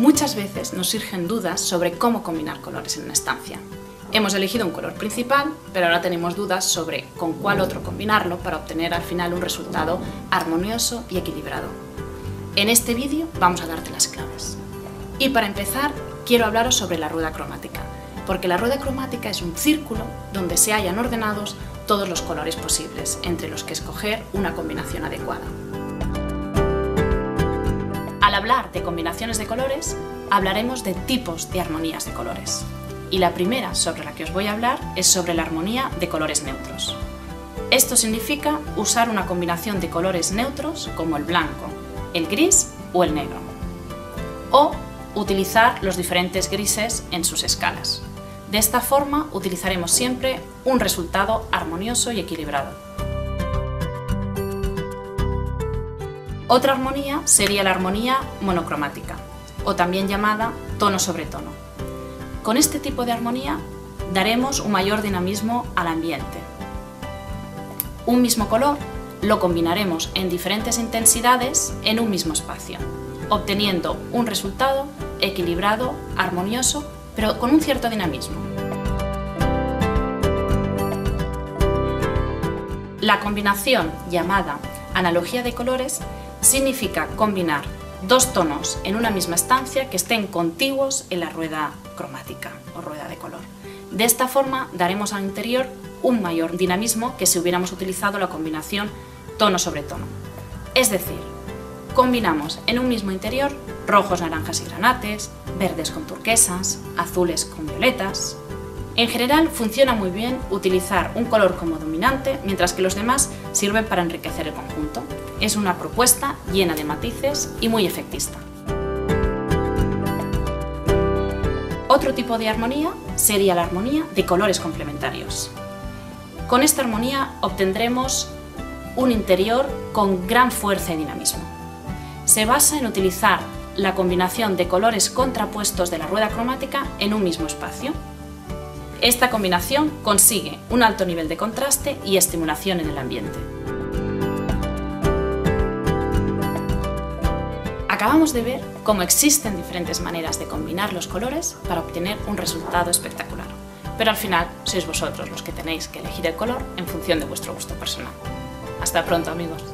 Muchas veces nos surgen dudas sobre cómo combinar colores en una estancia. Hemos elegido un color principal, pero ahora tenemos dudas sobre con cuál otro combinarlo para obtener al final un resultado armonioso y equilibrado. En este vídeo vamos a darte las claves. Y para empezar, quiero hablaros sobre la rueda cromática, porque la rueda cromática es un círculo donde se hallan ordenados todos los colores posibles, entre los que escoger una combinación adecuada. Al hablar de combinaciones de colores, hablaremos de tipos de armonías de colores. Y la primera sobre la que os voy a hablar es sobre la armonía de colores neutros. Esto significa usar una combinación de colores neutros como el blanco, el gris o el negro. O utilizar los diferentes grises en sus escalas. De esta forma utilizaremos siempre un resultado armonioso y equilibrado. Otra armonía sería la armonía monocromática, o también llamada tono sobre tono. Con este tipo de armonía daremos un mayor dinamismo al ambiente. Un mismo color lo combinaremos en diferentes intensidades en un mismo espacio, obteniendo un resultado equilibrado, armonioso, pero con un cierto dinamismo. La combinación llamada analogía de colores significa combinar dos tonos en una misma estancia que estén contiguos en la rueda cromática o rueda de color. De esta forma daremos al interior un mayor dinamismo que si hubiéramos utilizado la combinación tono sobre tono. Es decir, combinamos en un mismo interior rojos, naranjas y granates, verdes con turquesas, azules con violetas. En general funciona muy bien utilizar un color como dominante mientras que los demás sirven para enriquecer el conjunto. Es una propuesta llena de matices y muy efectista. Otro tipo de armonía sería la armonía de colores complementarios. Con esta armonía obtendremos un interior con gran fuerza y dinamismo. Se basa en utilizar la combinación de colores contrapuestos de la rueda cromática en un mismo espacio. Esta combinación consigue un alto nivel de contraste y estimulación en el ambiente. Acabamos de ver cómo existen diferentes maneras de combinar los colores para obtener un resultado espectacular, pero al final sois vosotros los que tenéis que elegir el color en función de vuestro gusto personal. Hasta pronto amigos.